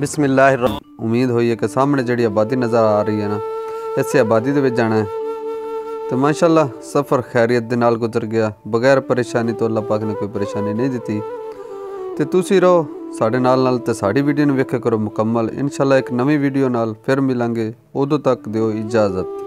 ਬਿਸਮਿਲ੍ਲਾਹਿਰ ਉਮੀਦ ਹੋਈ ਹੈ ਕਿ ਸਾਹਮਣੇ ਜਿਹੜੀ ਆਬਾਦੀ ਨਜ਼ਰ ਆ ਰਹੀ ਹੈ ਨਾ, ਇਸੇ ਆਬਾਦੀ ਦੇ ਵਿੱਚ ਜਾਣਾ ਹੈ। ਤੇ ਮਾਸ਼ਾਅੱਲਾ, ਸਫ਼ਰ ਖੈਰੀਅਤ ਦੇ ਨਾਲ ਗੁਜ਼ਰ ਗਿਆ। ਬਗੈਰ ਪਰੇਸ਼ਾਨੀ ਤੋਂ ਅੱਲਾਹ ਪਾਕ ਨੇ ਕੋਈ ਪਰੇਸ਼ਾਨੀ ਨਹੀਂ ਦਿੱਤੀ। ਤੇ ਤੁਸੀਂ ਰਹੋ ਸਾਡੇ ਨਾਲ ਨਾਲ ਤੇ ਸਾਡੀ ਵੀਡੀਓ ਨੂੰ ਵੇਖਿਆ ਕਰੋ ਮੁਕੰਮਲ। ਇਨਸ਼ਾਅੱਲਾ ਇੱਕ ਨਵੀਂ ਵੀਡੀਓ ਨਾਲ ਫਿਰ ਮਿਲਾਂਗੇ। ਉਦੋਂ ਤੱਕ ਦਿਓ ਇਜਾਜ਼ਤ।